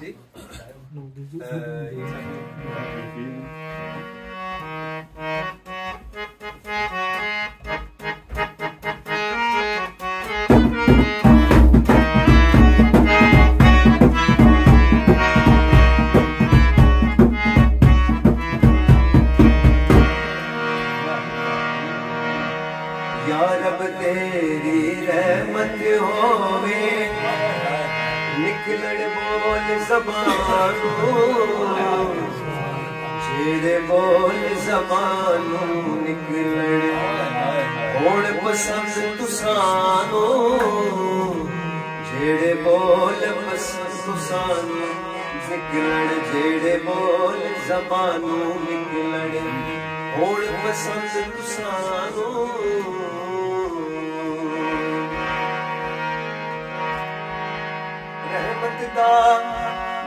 जी। या रब तेरी रहमत होवे पसंद तुसे पसंदी छेड़े बोल ज़बानू निकलण पसंदि तुाण ता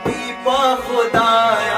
दीपा खुदाया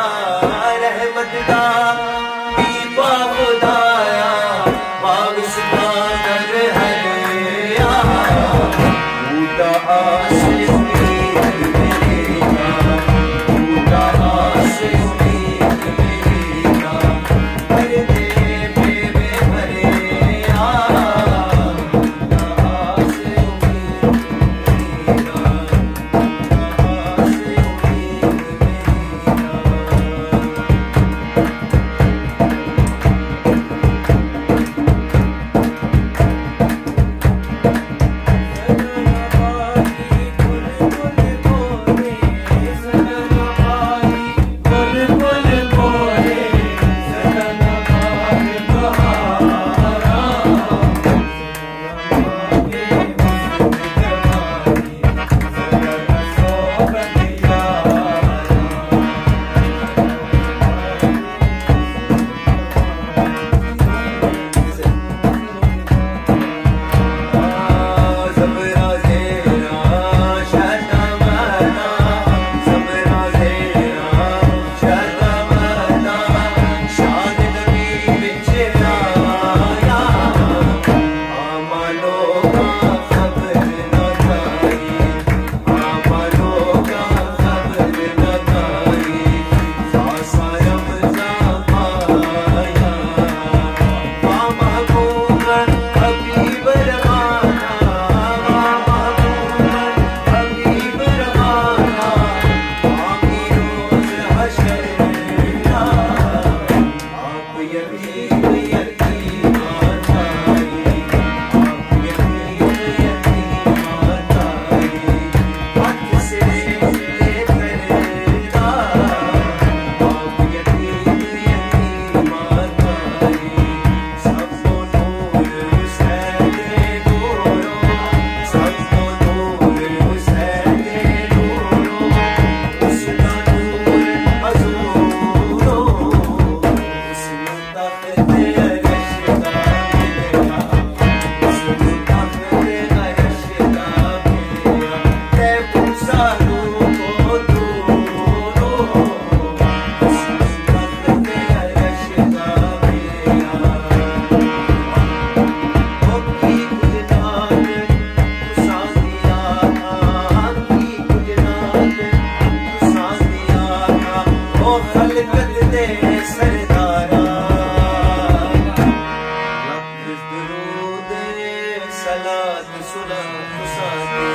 सादी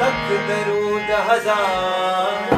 लख करोड़ हज़ार